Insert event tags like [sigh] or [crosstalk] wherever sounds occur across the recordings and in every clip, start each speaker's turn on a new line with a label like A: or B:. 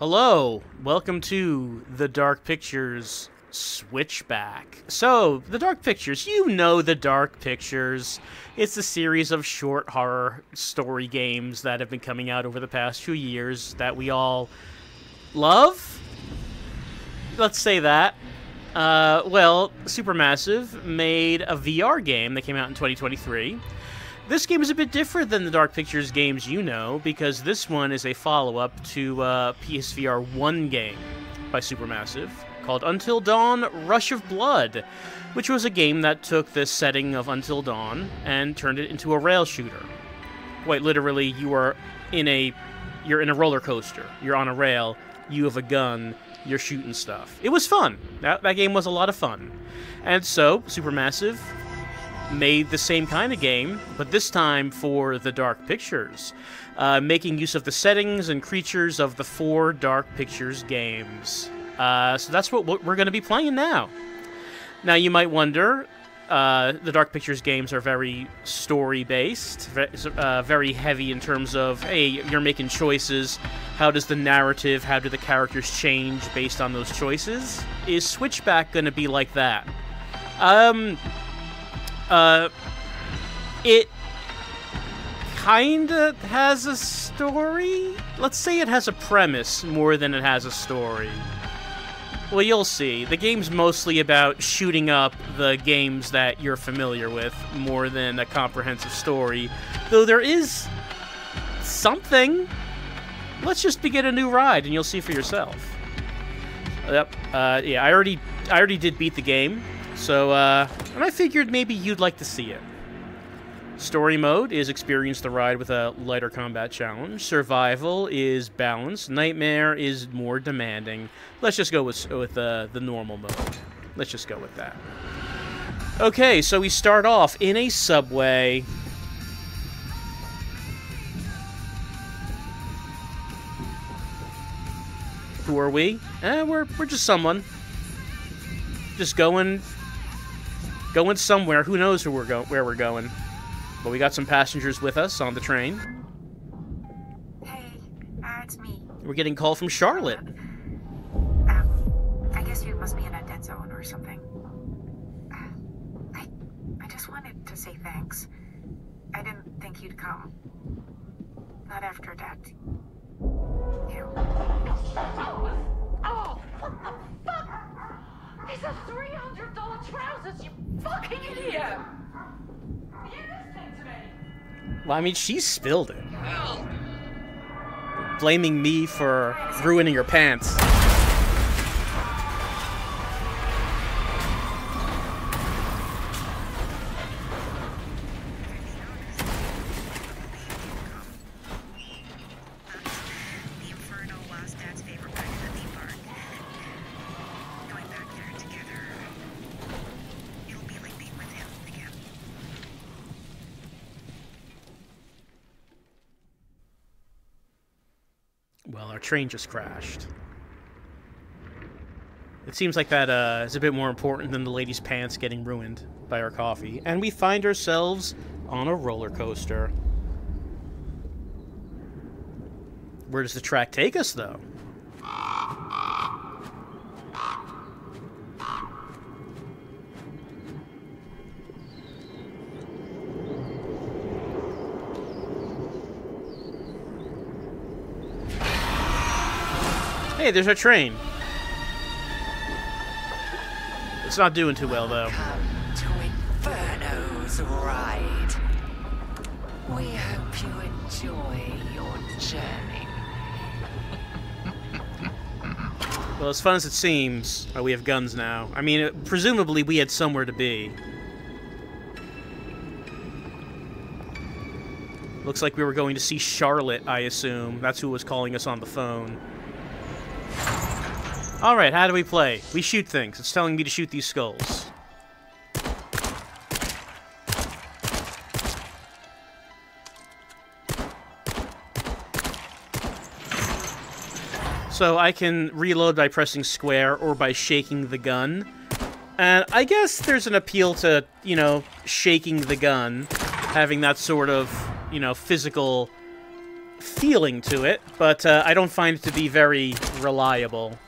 A: Hello, welcome to the Dark Pictures Switchback. So, the Dark Pictures, you know the Dark Pictures. It's a series of short horror story games that have been coming out over the past few years that we all love. Let's say that. Uh, well, Supermassive made a VR game that came out in 2023. This game is a bit different than the Dark Pictures games you know, because this one is a follow-up to uh, PSVR 1 game by Supermassive called Until Dawn Rush of Blood, which was a game that took the setting of Until Dawn and turned it into a rail shooter. Quite literally, you are in a you're in a roller coaster. You're on a rail, you have a gun, you're shooting stuff. It was fun. That, that game was a lot of fun. And so, Supermassive made the same kind of game, but this time for the Dark Pictures, uh, making use of the settings and creatures of the four Dark Pictures games. Uh, so that's what we're going to be playing now. Now, you might wonder, uh, the Dark Pictures games are very story-based, uh, very heavy in terms of, hey, you're making choices, how does the narrative, how do the characters change based on those choices? Is Switchback going to be like that? Um, uh, it kinda has a story? Let's say it has a premise more than it has a story. Well, you'll see. The game's mostly about shooting up the games that you're familiar with more than a comprehensive story. Though there is something. Let's just begin a new ride and you'll see for yourself. Yep. Uh, yeah, I already I already did beat the game. So, uh, and I figured maybe you'd like to see it. Story mode is experience the ride with a lighter combat challenge. Survival is balanced. Nightmare is more demanding. Let's just go with, with uh, the normal mode. Let's just go with that. Okay, so we start off in a subway. Who are we? Eh, we're, we're just someone. Just going Going somewhere. Who knows who we're go where we're going. But we got some passengers with us on the train.
B: Hey, uh, it's me.
A: We're getting a call from Charlotte.
B: Um, I guess you must be in a dead zone or something. Uh, I, I just wanted to say thanks. I didn't think you'd come. Not after that. You.
C: Oh, what the fuck? These are $300 trousers, you fucking idiot! You listening to me?
A: Well, I mean, she spilled it. Blaming me for ruining her pants. Train just crashed. It seems like that uh, is a bit more important than the lady's pants getting ruined by our coffee. And we find ourselves on a roller coaster. Where does the track take us, though? Hey, there's a train. It's not doing too well, though.
C: Come to Inferno's ride. We hope you enjoy your journey. [laughs]
A: Well, as fun as it seems, uh, we have guns now. I mean, uh, presumably we had somewhere to be. Looks like we were going to see Charlotte, I assume. That's who was calling us on the phone. Alright, how do we play? We shoot things. It's telling me to shoot these skulls. So I can reload by pressing square or by shaking the gun. And I guess there's an appeal to, you know, shaking the gun, having that sort of, you know, physical feeling to it, but uh, I don't find it to be very reliable.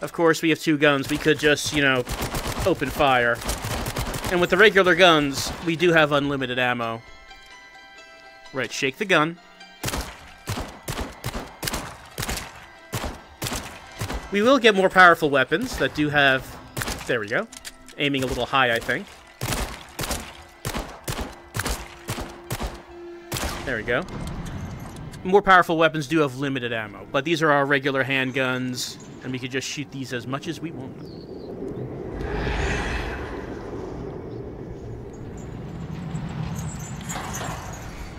A: Of course, we have two guns. We could just, you know, open fire. And with the regular guns, we do have unlimited ammo. Right, shake the gun. We will get more powerful weapons that do have... There we go. Aiming a little high, I think. There we go. More powerful weapons do have limited ammo, but these are our regular handguns, and we can just shoot these as much as we want.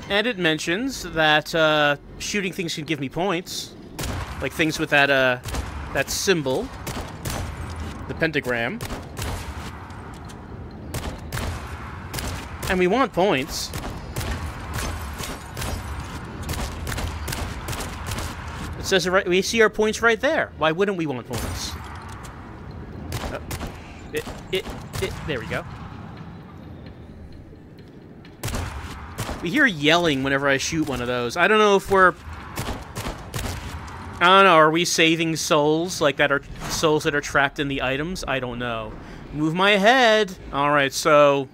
A: And it mentions that uh, shooting things can give me points, like things with that uh, that symbol, the pentagram. And we want points. Says right. We see our points right there. Why wouldn't we want points? Uh, it, it, it, there we go. We hear yelling whenever I shoot one of those. I don't know if we're... I don't know, are we saving souls like that are souls that are trapped in the items? I don't know. Move my head! Alright, so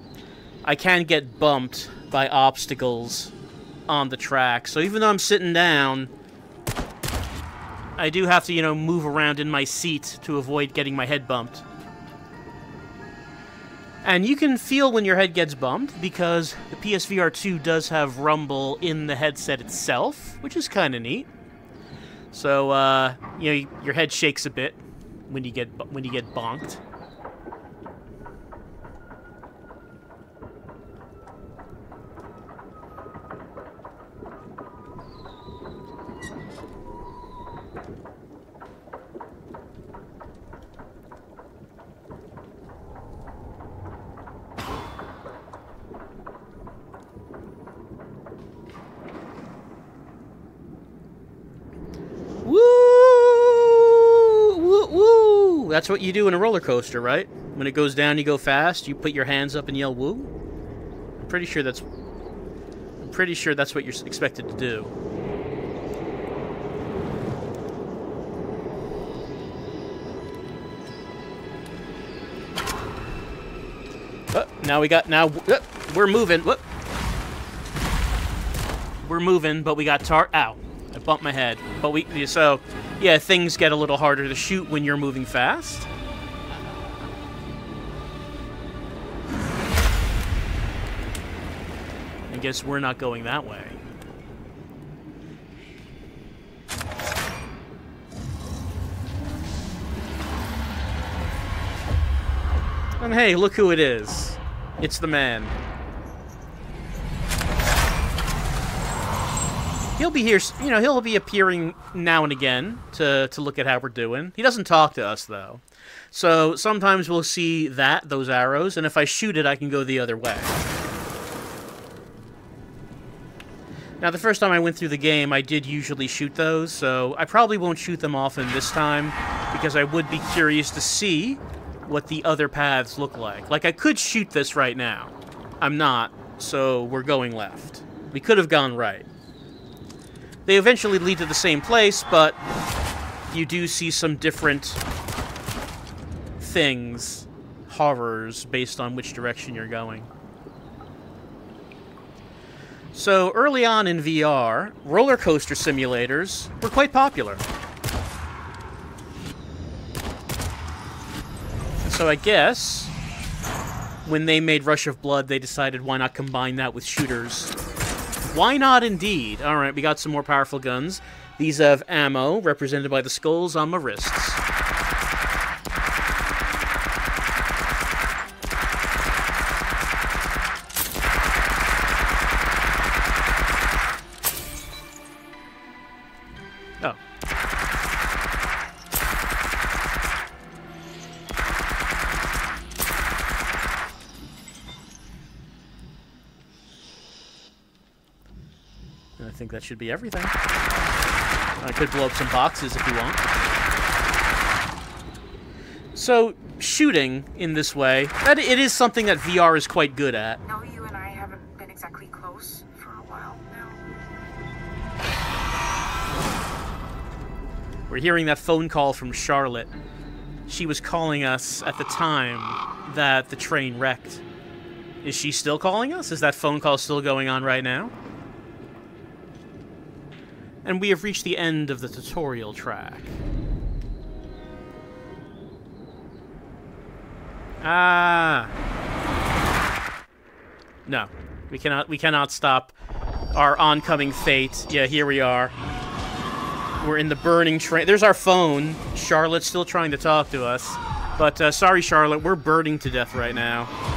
A: I can get bumped by obstacles on the track. So even though I'm sitting down, I do have to, you know, move around in my seat to avoid getting my head bumped. And you can feel when your head gets bumped because the PSVR 2 does have rumble in the headset itself, which is kind of neat. So, uh, you know, your head shakes a bit when you get when you get bonked. Woo! Woo! Woo! That's what you do in a roller coaster, right? When it goes down, you go fast. You put your hands up and yell "woo." I'm pretty sure that's. I'm pretty sure that's what you're expected to do. Oh, now we got now uh, we're moving. We're moving, but we got tar. Ow! I bumped my head. But we so yeah, things get a little harder to shoot when you're moving fast. I guess we're not going that way. And hey, look who it is. It's the man. He'll be here, you know, he'll be appearing now and again to, to look at how we're doing. He doesn't talk to us, though. So sometimes we'll see that, those arrows, and if I shoot it, I can go the other way. Now, the first time I went through the game, I did usually shoot those, so I probably won't shoot them often this time, because I would be curious to see what the other paths look like. Like, I could shoot this right now. I'm not, so we're going left. We could have gone right. They eventually lead to the same place, but you do see some different things, horrors, based on which direction you're going. So, early on in VR, roller coaster simulators were quite popular. So I guess when they made Rush of Blood, they decided why not combine that with shooters. Why not indeed? Alright, we got some more powerful guns. These have ammo, represented by the skulls on my wrists. That should be everything. I could blow up some boxes if you want. So, shooting in this way, that it is something that VR is quite good at.
B: No, you and I haven't been exactly close for a while now.
A: We're hearing that phone call from Charlotte. She was calling us at the time that the train wrecked. Is she still calling us? Is that phone call still going on right now? And we have reached the end of the tutorial track. Ah. No. We cannot we cannot stop our oncoming fate. Yeah, here we are. We're in the burning train. There's our phone. Charlotte's still trying to talk to us. But uh, sorry, Charlotte, we're burning to death right now.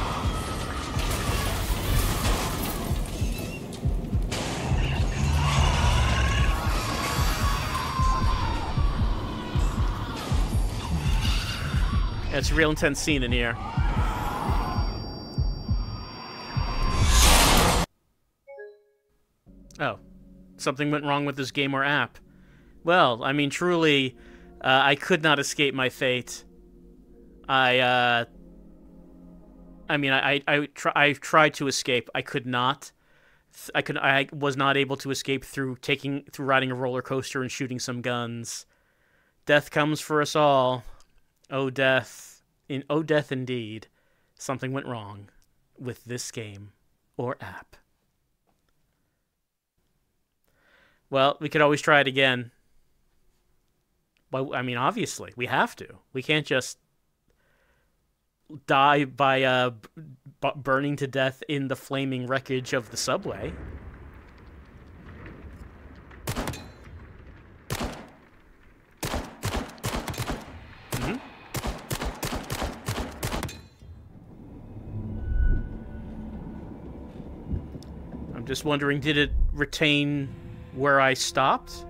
A: It's a real intense scene in here. Oh. Something went wrong with this game or app. Well, I mean, truly, uh, I could not escape my fate. I, uh... I mean, I, I, I, I tried to escape. I could not. I could. I was not able to escape through taking, through riding a roller coaster and shooting some guns. Death comes for us all. Oh, death. In oh, death indeed. Something went wrong with this game or app. Well, we could always try it again. But I mean, obviously, we have to. We can't just die by uh, b- burning to death in the flaming wreckage of the subway. Mhm. I'm just wondering, did it retain where I stopped?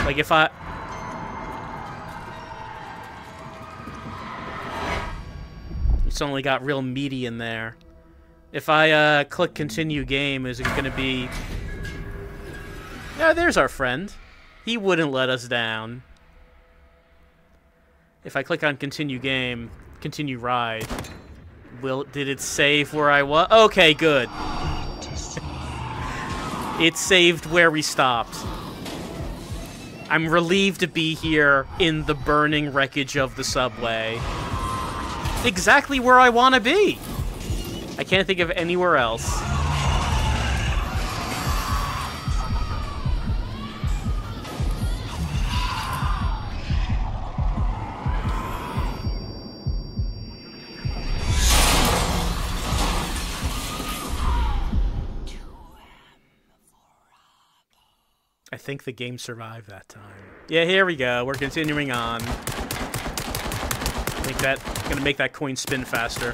A: Like if I... It's only got real meaty in there. If I uh, click continue game, is it going to be... Yeah, there's our friend. He wouldn't let us down. If I click on continue game, continue ride, will did it save where I was? Okay, good. it saved where we stopped. I'm relieved to be here in the burning wreckage of the subway. Exactly where I want to be. I can't think of anywhere else. Think the game survived that time. Yeah, here we go. We're continuing on. Make that gonna make that coin spin faster.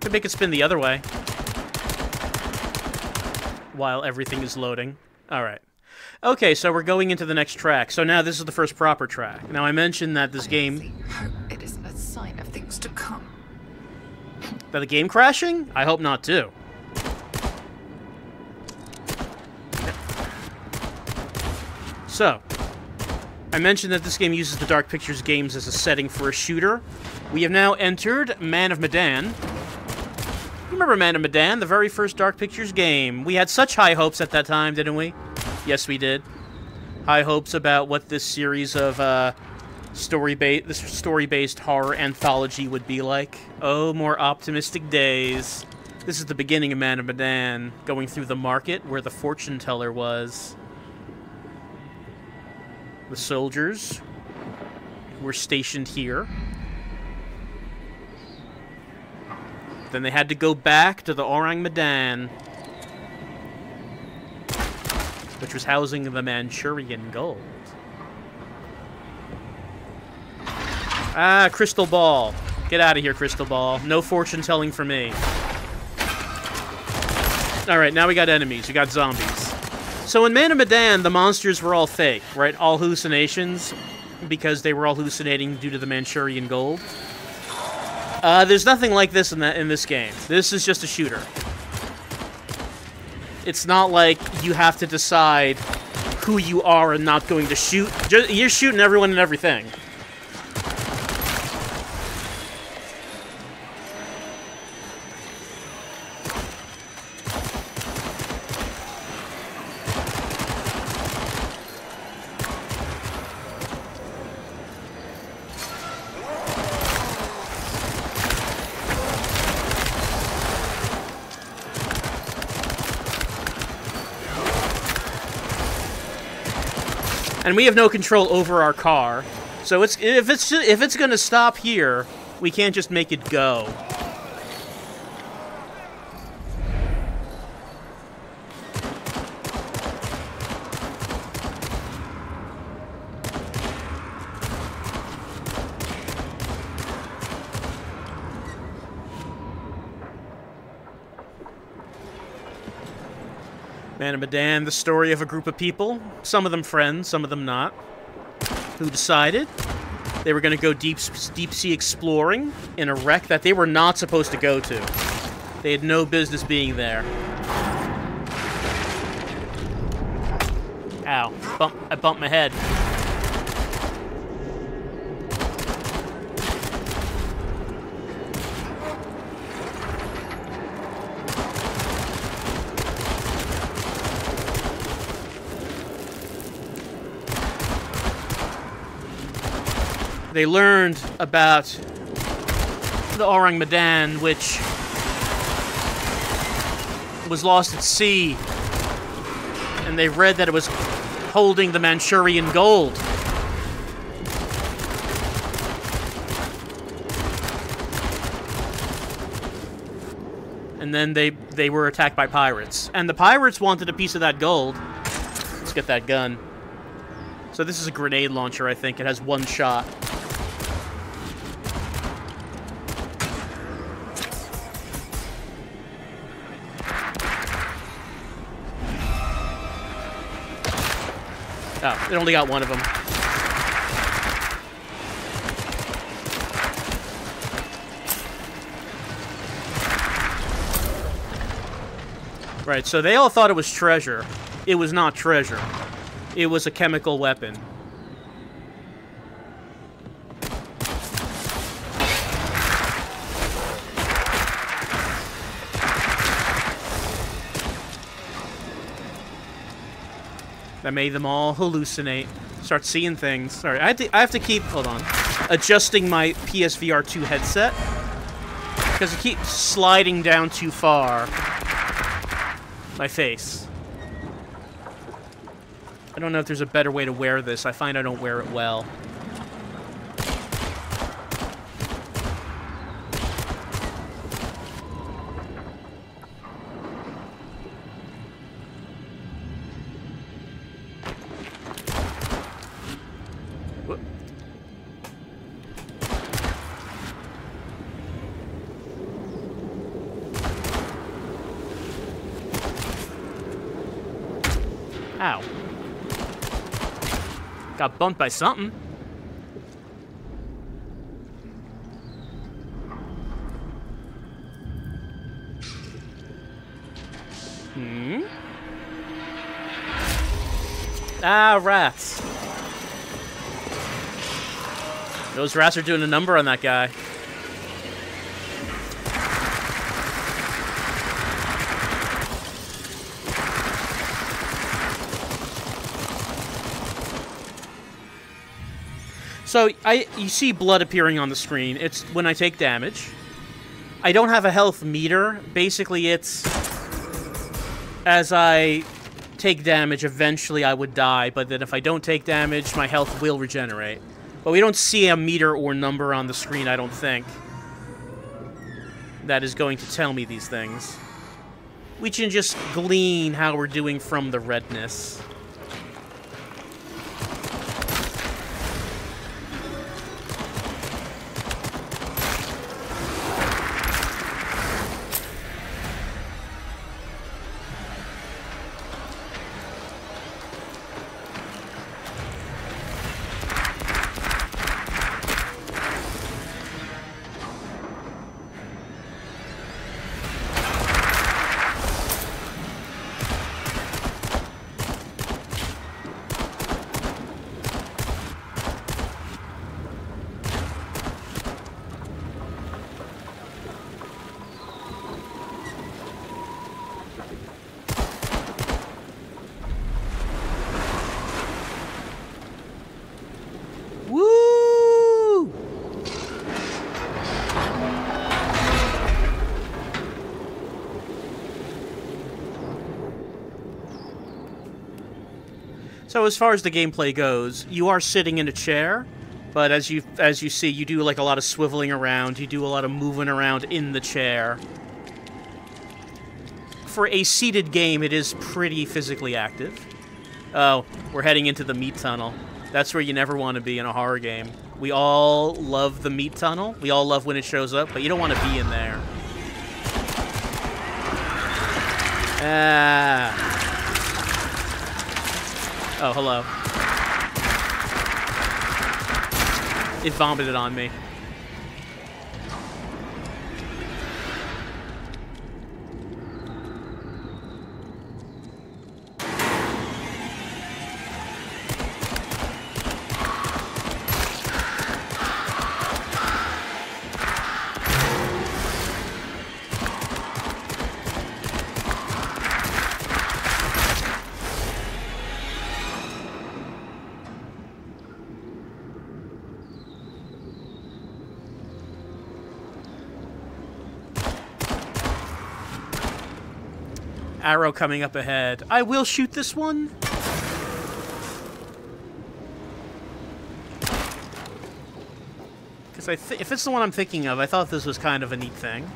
A: Could make it spin the other way. While everything is loading. Alright. Okay, so we're going into the next track. So now this is the first proper track. Now I mentioned that this game... That the game crashing? I hope not too. So, I mentioned that this game uses the Dark Pictures games as a setting for a shooter. We have now entered Man of Medan. You remember Man of Medan, the very first Dark Pictures game? We had such high hopes at that time, didn't we? Yes, we did. High hopes about what this series of uh, story-based this story-based horror anthology would be like. Oh, more optimistic days. This is the beginning of Man of Medan, going through the market where the fortune teller was. The soldiers were stationed here. Then they had to go back to the Orang Medan, which was housing the Manchurian gold. Ah, crystal ball. Get out of here, crystal ball. No fortune telling for me. Alright, now we got enemies. We got zombies. So in Man of Medan, the monsters were all fake, right? All hallucinations, because they were all hallucinating due to the Manchurian gold. Uh, there's nothing like this in, that, in this game. This is just a shooter. It's not like you have to decide who you are and not going to shoot. Just, you're shooting everyone and everything. And we have no control over our car. So it's if it's if it's gonna stop here, we can't just make it go. Of Medan, the story of a group of people, some of them friends, some of them not, who decided they were going to go deep deep sea exploring in a wreck that they were not supposed to go to. They had no business being there. Ow. Bump, I bumped my head. They learned about the Orang Medan, which was lost at sea, and they read that it was holding the Manchurian gold. And then they they were attacked by pirates, and the pirates wanted a piece of that gold. Let's get that gun. So this is a grenade launcher, I think. It has one shot. Oh, it only got one of them. Right, so they all thought it was treasure. It was not treasure. It was a chemical weapon. That made them all hallucinate, start seeing things. Sorry, I have to, I have to keep, hold on, adjusting my PSVR 2 headset because it keeps sliding down too far. My face. I don't know if there's a better way to wear this. I find I don't wear it well. Got bumped by something. Hmm? Ah, rats. Those rats are doing a number on that guy. So I you see blood appearing on the screen. It's when I take damage. I don't have a health meter. Basically, it's as I take damage, eventually I would die, but then if I don't take damage, my health will regenerate. But we don't see a meter or number on the screen, I don't think. That is going to tell me these things. We can just glean how we're doing from the redness. As far as the gameplay goes, you are sitting in a chair, but as you as you see, you do like a lot of swiveling around. You do a lot of moving around in the chair. For a seated game, it is pretty physically active. Oh, we're heading into the meat tunnel. That's where you never want to be in a horror game. We all love the meat tunnel. We all love when it shows up, but you don't want to be in there. Ah. Oh, hello. It vomited on me. Arrow coming up ahead. I will shoot this one. Because if it's the one I'm thinking of, I thought this was kind of a neat thing.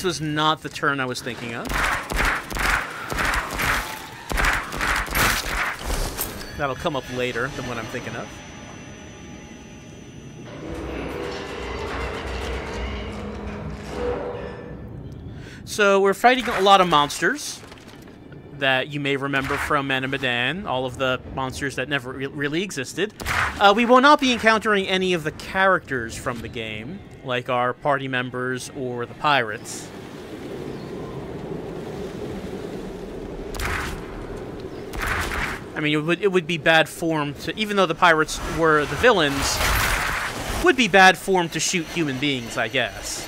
A: This was not the turn I was thinking of. That'll come up later than what I'm thinking of. So we're fighting a lot of monsters that you may remember from Medan, all of the monsters that never re really existed. Uh, we will not be encountering any of the characters from the game, like our party members or the pirates. I mean, it would, it would be bad form to, even though the pirates were the villains, would be bad form to shoot human beings, I guess.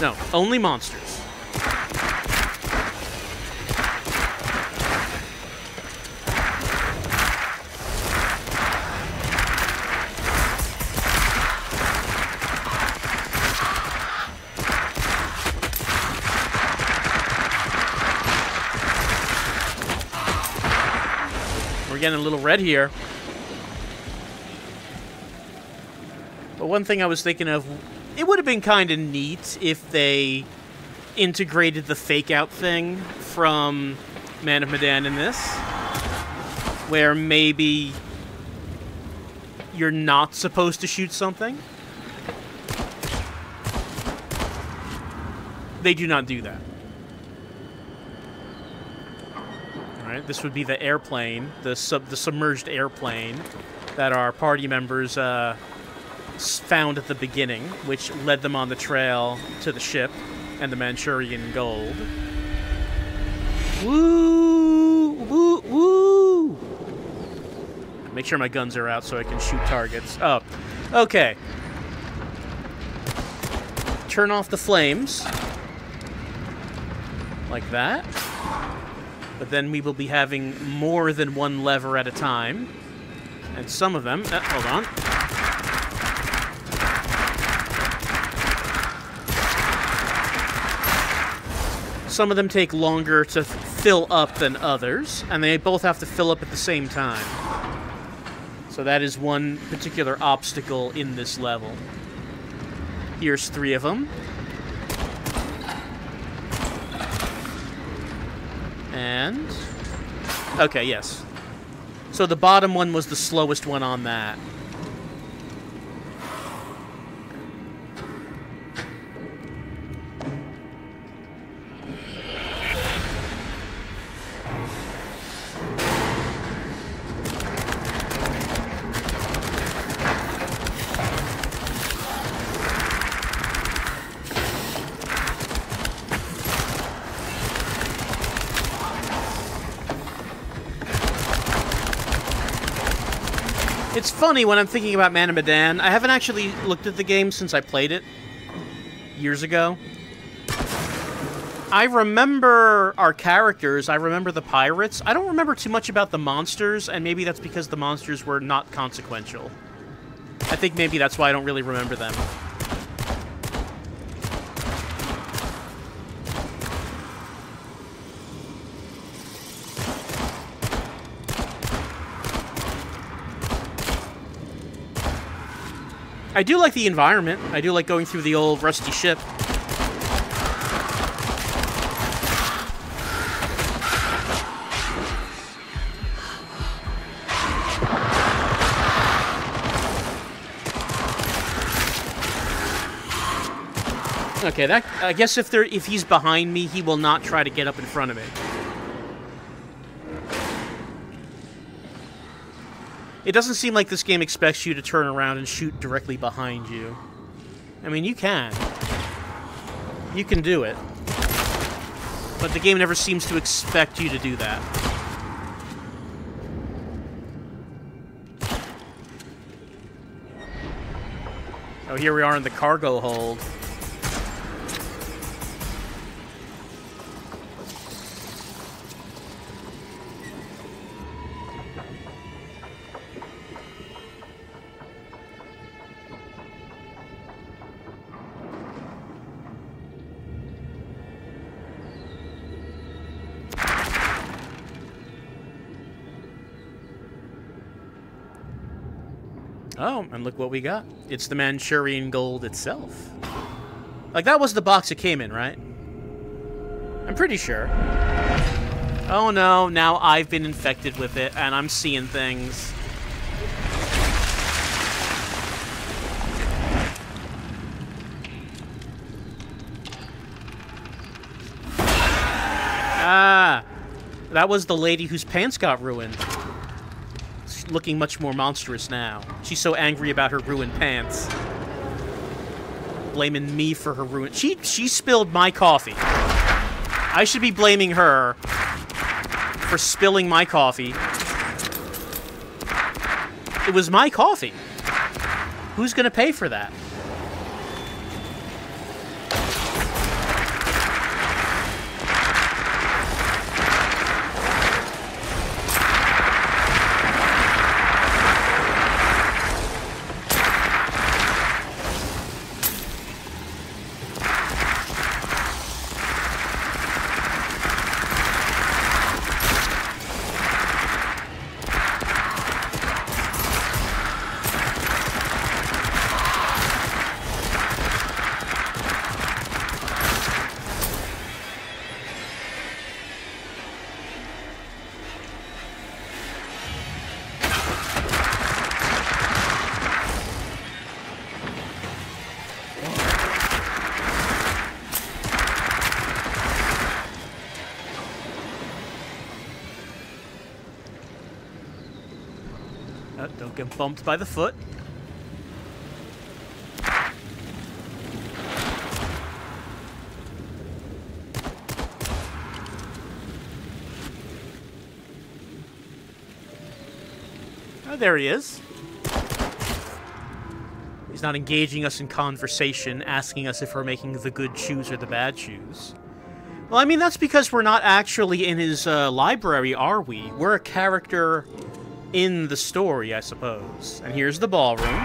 A: No, only monsters. We're getting a little red here. But one thing I was thinking of, it would have been kind of neat if they integrated the fake out thing from Man of Medan in this. Where maybe you're not supposed to shoot something. They do not do that. This would be the airplane, the sub the submerged airplane that our party members uh, found at the beginning, which led them on the trail to the ship and the Manchurian gold. Woo! Woo! Woo! Make sure my guns are out so I can shoot targets. Oh, okay. Turn off the flames. Like that. But then we will be having more than one lever at a time. And some of them... Uh, hold on. Some of them take longer to fill up than others, and they both have to fill up at the same time. So that is one particular obstacle in this level. Here's three of them. And... Okay, yes. So the bottom one was the slowest one on that. Funny when I'm thinking about Man of Medan. I haven't actually looked at the game since I played it years ago. I remember our characters. I remember the pirates. I don't remember too much about the monsters, and maybe that's because the monsters were not consequential. I think maybe that's why I don't really remember them. I do like the environment. I do like going through the old rusty ship. Okay, that I guess if there if he's behind me, he will not try to get up in front of me. It doesn't seem like this game expects you to turn around and shoot directly behind you. I mean, you can. You can do it. But the game never seems to expect you to do that. Oh, here we are in the cargo hold. Look what we got. It's the Manchurian gold itself. Like, that was the box it came in, right? I'm pretty sure. Oh no, now I've been infected with it, and I'm seeing things. Ah! That was the lady whose pants got ruined looking much more monstrous now. She's so angry about her ruined pants. Blaming me for her ruin. She she spilled my coffee. I should be blaming her for spilling my coffee. It was my coffee. Who's gonna pay for that? Bumped by the foot. Oh, there he is. He's not engaging us in conversation, asking us if we're making the good shoes or the bad shoes. Well, I mean, that's because we're not actually in his uh, library, are we? We're a character in the story, I suppose. And here's the ballroom.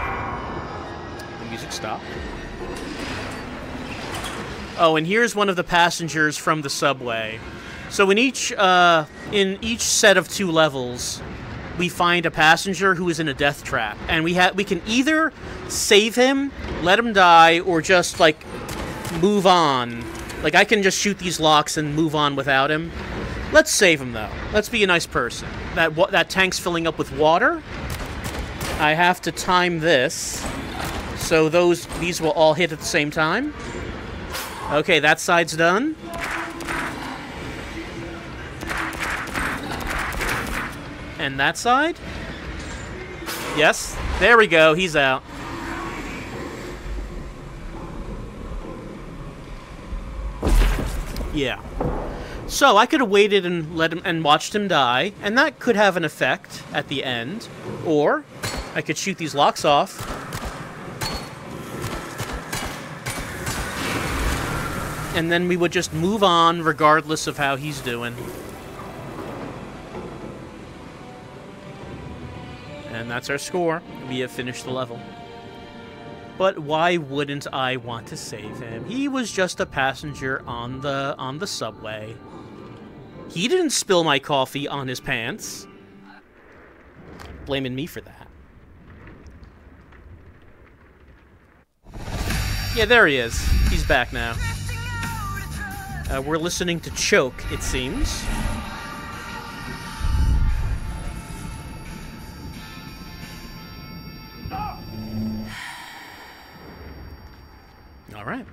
A: The music stopped. Oh, and here's one of the passengers from the subway. So in each uh, in each set of two levels, we find a passenger who is in a death trap, and we have we can either save him, let him die, or just like move on. Like I can just shoot these locks and move on without him. Let's save him, though. Let's be a nice person. That that tank's filling up with water. I have to time this. So those these will all hit at the same time. Okay, that side's done. And that side? Yes. There we go. He's out. Yeah. So I could have waited and let him and watched him die, and that could have an effect at the end. Or I could shoot these locks off. And then we would just move on regardless of how he's doing. And that's our score. We have finished the level. But why wouldn't I want to save him? He was just a passenger on the on the subway. He didn't spill my coffee on his pants. Blaming me for that. Yeah, there he is. He's back now. Uh, we're listening to Choke, it seems. [sighs] All right.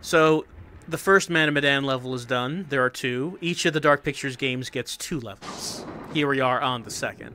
A: So, the first Man of Medan level is done. There are two. Each of the Dark Pictures games gets two levels. Here we are on the second.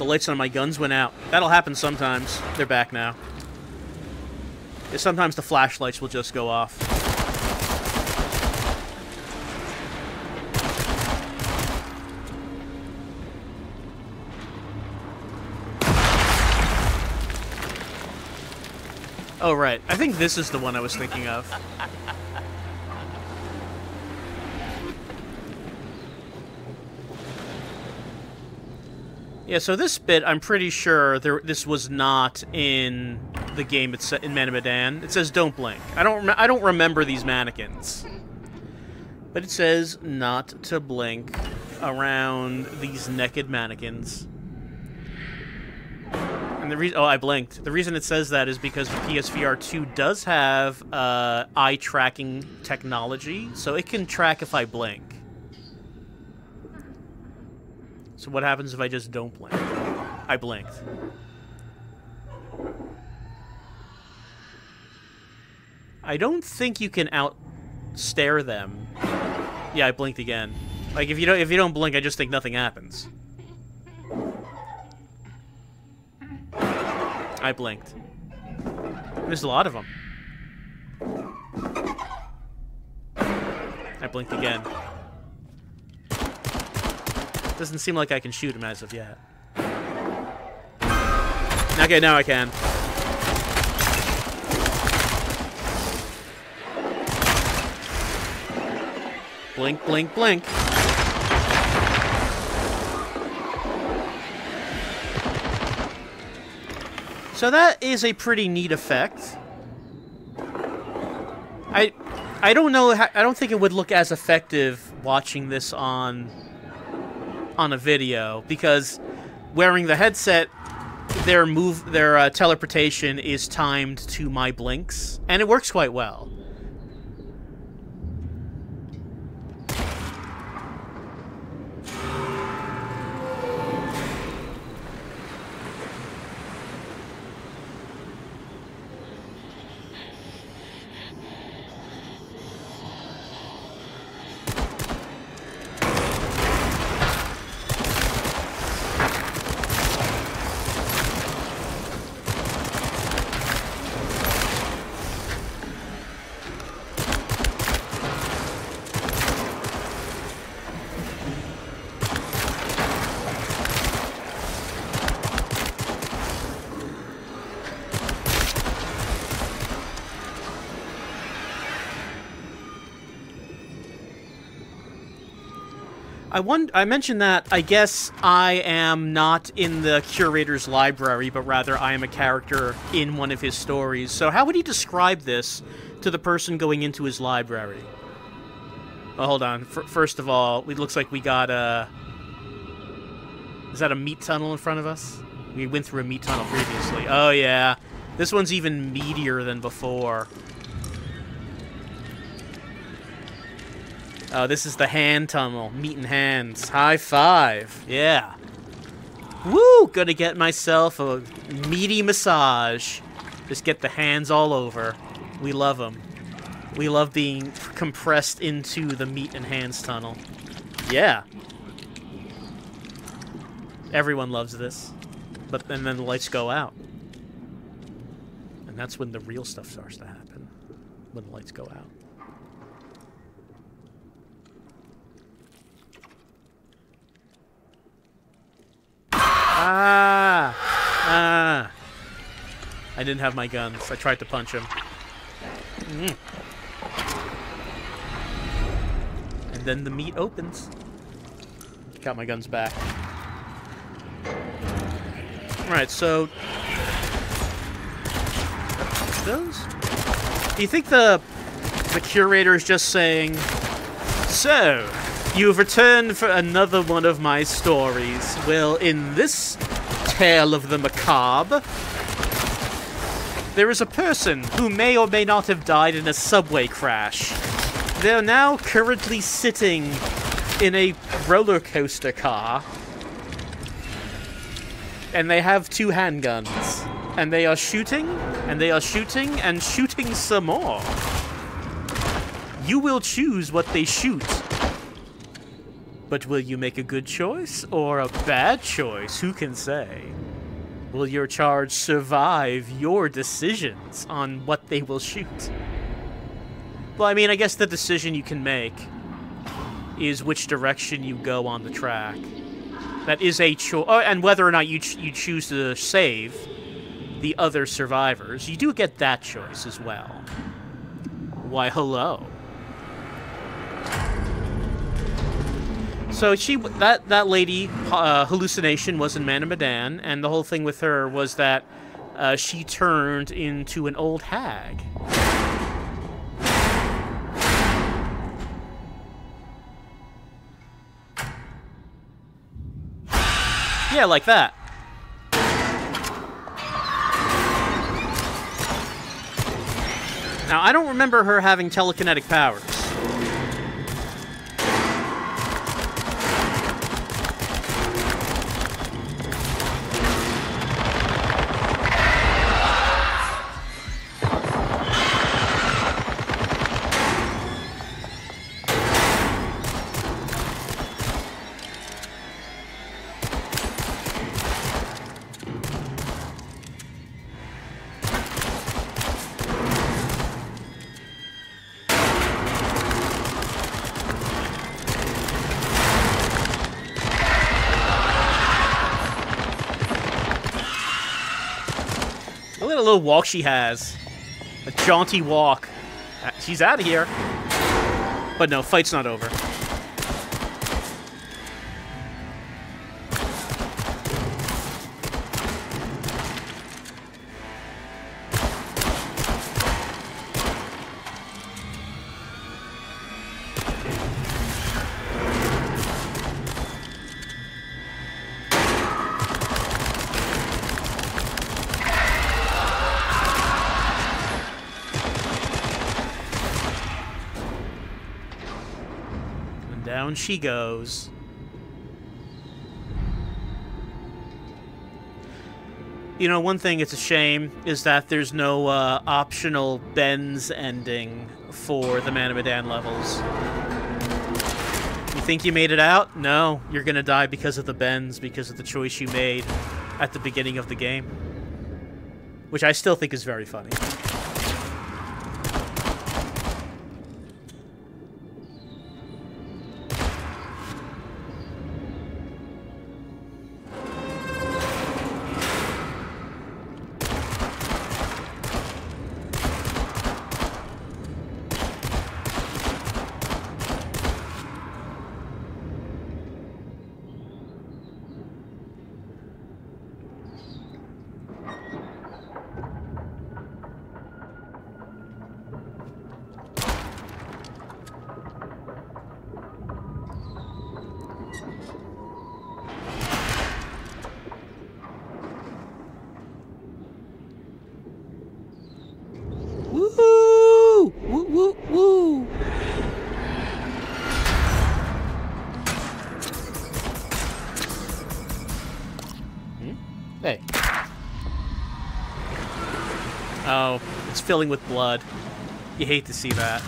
A: The lights on my guns went out. That'll happen sometimes. They're back now. Sometimes the flashlights will just go off. Oh, right. I think this is the one I was thinking of. Yeah, so this bit, I'm pretty sure there this was not in the game it's in Man of Medan. It says "Don't blink." I don't I don't remember these mannequins, but it says not to blink around these naked mannequins. And the reason oh I blinked. The reason it says that is because the PSVR 2 does have uh, eye tracking technology, so it can track if I blink. So what happens if I just don't blink? I blinked. I don't think you can out stare them. Yeah, I blinked again. Like if you don't if you don't blink, I just think nothing happens. I blinked. There's a lot of them. I blinked again. Doesn't seem like I can shoot him as of yet. Okay, now I can. Blink, blink, blink. So that is a pretty neat effect. I I don't know I don't think it would look as effective watching this on on a video because wearing the headset their move their uh, teleportation is timed to my blinks and it works quite well. I I mentioned that I guess I am not in the curator's library, but rather I am a character in one of his stories. So how would he describe this to the person going into his library. Oh, hold on. F- first of all, it looks like we got a. Is that a meat tunnel in front of us? We went through a meat tunnel previously. Oh yeah, this one's even meatier than before. Oh, this is the hand tunnel. Meat and hands. High five. Yeah. Woo! Gonna get myself a meaty massage. Just get the hands all over. We love them. We love being compressed into the meat and hands tunnel. Yeah. Everyone loves this. But and then the lights go out. And that's when the real stuff starts to happen. When the lights go out. Ah! Ah! I didn't have my guns. I tried to punch him. Mm. And then the meat opens. Got my guns back. Alright, so... Those? Do you think the the curator is just saying, So, you've returned for another one of my stories. Well, in this tale of the macabre, there is a person who may or may not have died in a subway crash. They're now currently sitting in a roller coaster car. And they have two handguns. And they are shooting, and they are shooting, and shooting some more. You will choose what they shoot. But will you make a good choice or a bad choice? Who can say? Will your charge survive your decisions on what they will shoot? Well, I mean, I guess the decision you can make is which direction you go on the track. That is a choice, oh, uh, and whether or not you ch you choose to save the other survivors, you do get that choice as well. Why, hello. So she, that that lady, uh, hallucination was in Man of Medan, and the whole thing with her was that uh, she turned into an old hag. Yeah, like that. Now, I don't remember her having telekinetic powers. Walk she has. A jaunty walk. Uh, She's out of here. But no, fight's not over. She goes. You know, one thing it's a shame is that there's no uh, optional Ben's ending for the Man of Medan levels. You think you made it out? No, you're gonna die because of the Bens, because of the choice you made at the beginning of the game. Which I still think is very funny. Filling with blood. You hate to see that.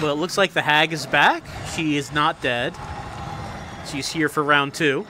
A: Well, it looks like the hag is back. She is not dead. She's here for round two.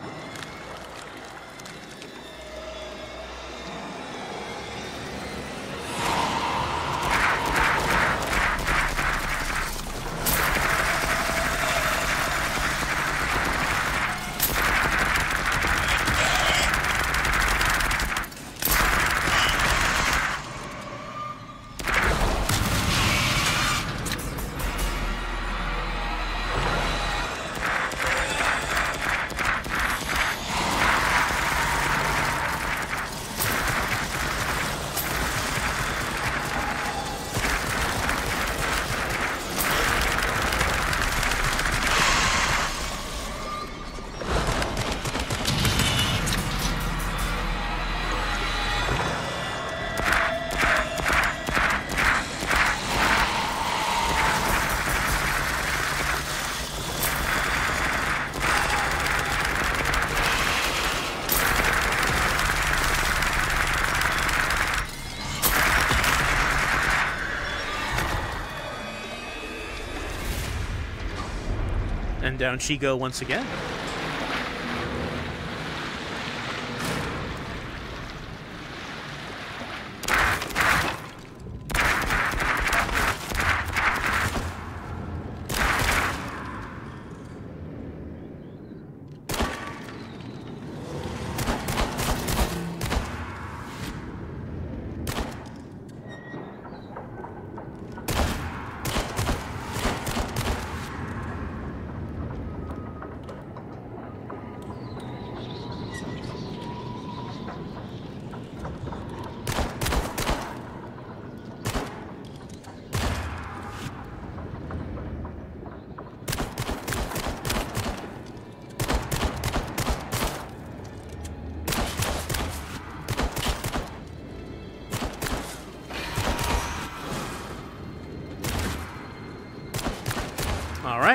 A: And down she go once again.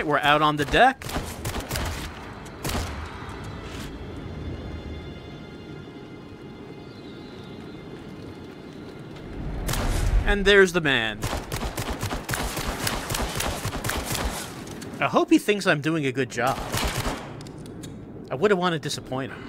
A: We're out on the deck. And there's the man. I hope he thinks I'm doing a good job. I wouldn't want to disappoint him.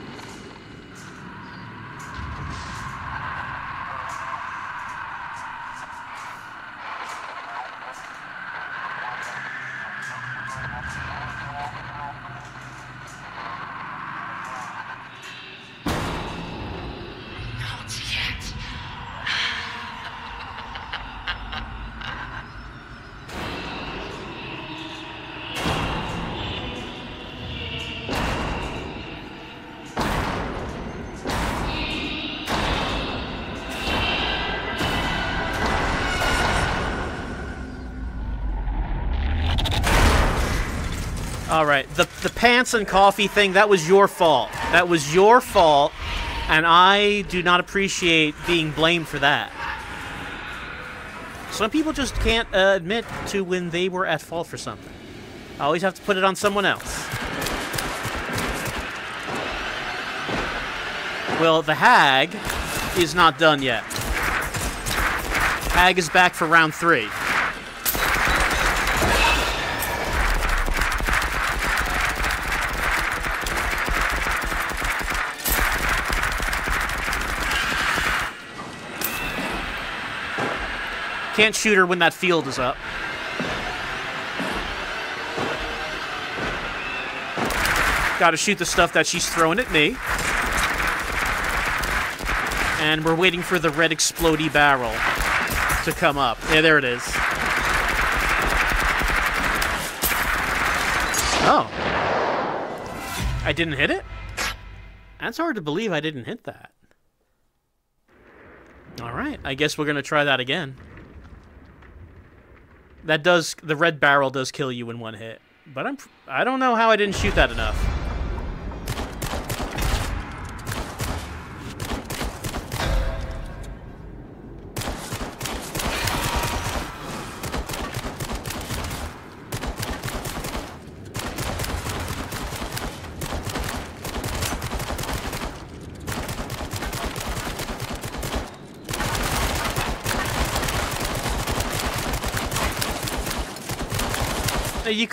A: Pants and coffee thing that was your fault. That was your fault, and I do not appreciate being blamed for that. Some people just can't uh, admit to when they were at fault for something. I always have to put it on someone else. Well, the hag is not done yet. Hag is back for round three. Can't shoot her when that field is up. Gotta shoot the stuff that she's throwing at me. And we're waiting for the red explodey barrel to come up. Yeah, there it is. Oh. I didn't hit it? That's hard to believe I didn't hit that. All right, I guess we're gonna try that again. That does the red barrel does kill you in one hit, but I'm I don't know how I didn't shoot that enough.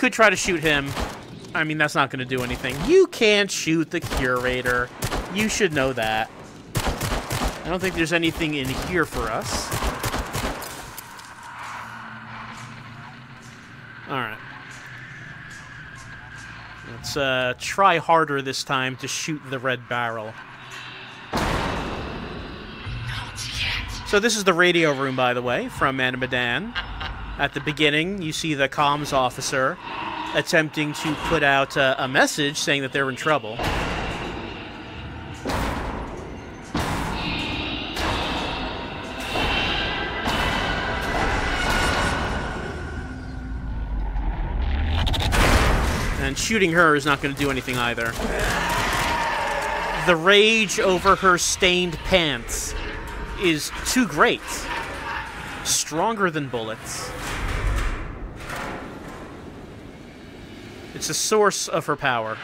A: Could try to shoot him. I mean, that's not going to do anything. You can't shoot the curator. You should know that. I don't think there's anything in here for us. Alright. Let's uh, try harder this time to shoot the red barrel. So this is the radio room, by the way, from Medan. At the beginning, you see the comms officer attempting to put out uh, a message saying that they're in trouble. And shooting her is not going to do anything either. The rage over her stained pants is too great. Stronger than bullets. It's the source of her power.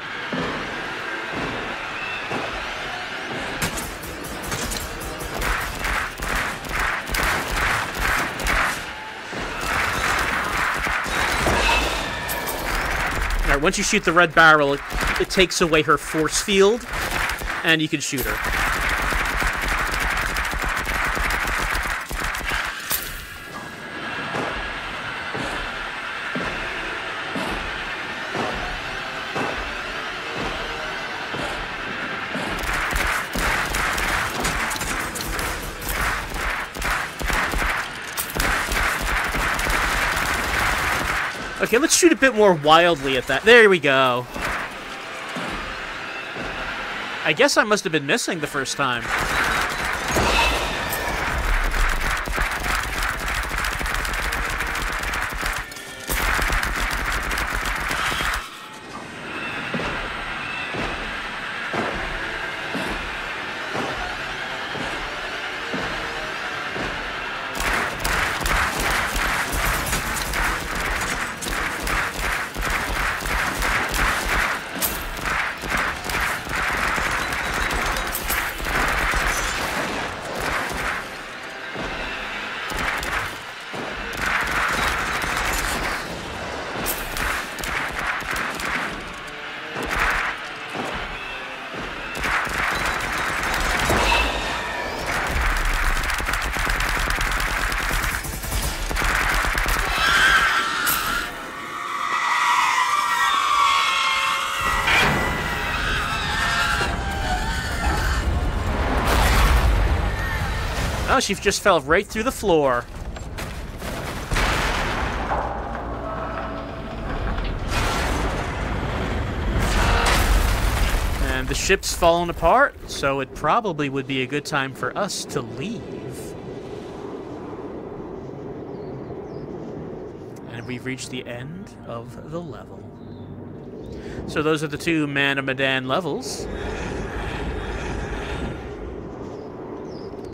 A: Alright, once you shoot the red barrel, it, it takes away her force field, and you can shoot her. Bit more wildly at that. There we go. I guess I must have been missing the first time. She just fell right through the floor. And the ship's fallen apart, so it probably would be a good time for us to leave. And we've reached the end of the level. So those are the two Man of Medan levels.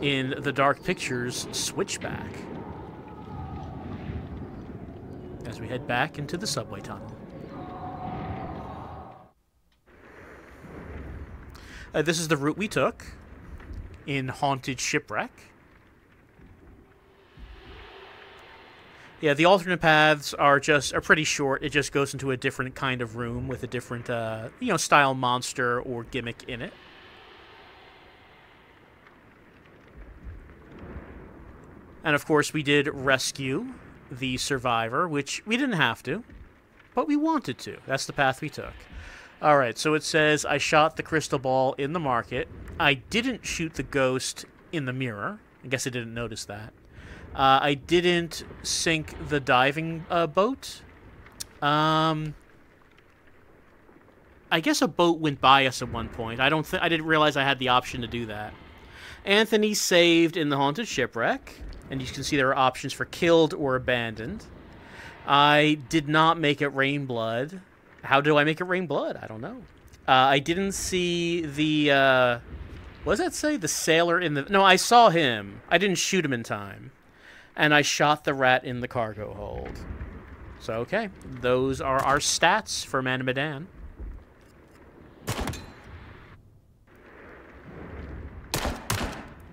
A: In the Dark Pictures Switchback. As we head back into the subway tunnel. Uh, this is the route we took in Haunted Shipwreck. Yeah, the alternate paths are just are pretty short. It just goes into a different kind of room with a different, uh, you know, style monster or gimmick in it. And of course, we did rescue the survivor, which we didn't have to, but we wanted to. That's the path we took. All right, so it says I shot the crystal ball in the market. I didn't shoot the ghost in the mirror. I guess I didn't notice that. Uh, I didn't sink the diving uh, boat. Um, I guess a boat went by us at one point. I don't. I didn't realize I had the option to do that. Anthony saved in the haunted shipwreck and you can see there are options for killed or abandoned. I did not make it rain blood. How do I make it rain blood? I don't know. Uh, I didn't see the. Uh, what does that say? The sailor in the. No, I saw him. I didn't shoot him in time. And I shot the rat in the cargo hold. So, okay. Those are our stats for Man of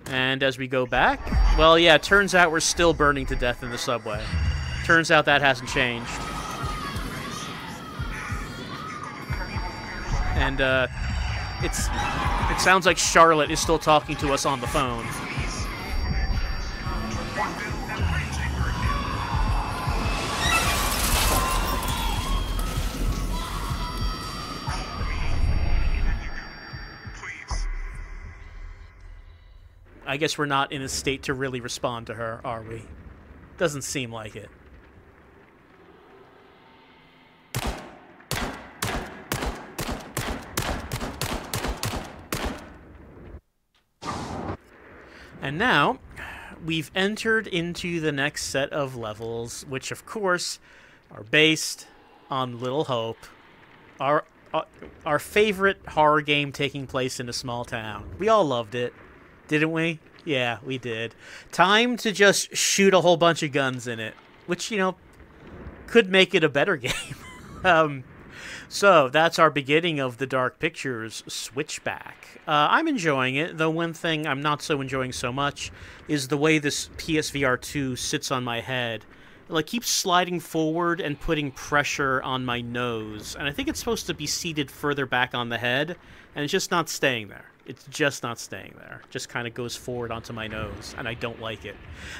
A: And as we go back, well, yeah, turns out we're still burning to death in the subway. Turns out that hasn't changed. And uh, it's it sounds like Charlotte is still talking to us on the phone. I guess we're not in a state to really respond to her, are we? Doesn't seem like it. And now, we've entered into the next set of levels, which of course are based on Little Hope, our our, our favorite horror game taking place in a small town. We all loved it, didn't we? Yeah, we did. Time to just shoot a whole bunch of guns in it, which you know could make it a better [laughs] game. um, so that's our beginning of the Dark Pictures Switchback. Uh, I'm enjoying it, though one thing I'm not so enjoying so much is the way this PSVR 2 sits on my head. It, like keeps sliding forward and putting pressure on my nose, and I think it's supposed to be seated further back on the head, and it's just not staying there. It's just not staying there. Just kind of goes forward onto my nose, and I don't like it.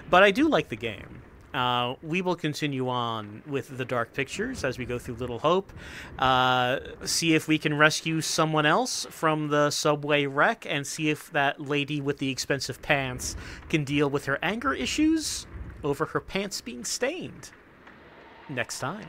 A: But I do like the game. Uh, we will continue on with the Dark Pictures as we go through Little Hope. Uh, see if we can rescue someone else from the subway wreck, and see if that lady with the expensive pants can deal with her anger issues over her pants being stained. Next time.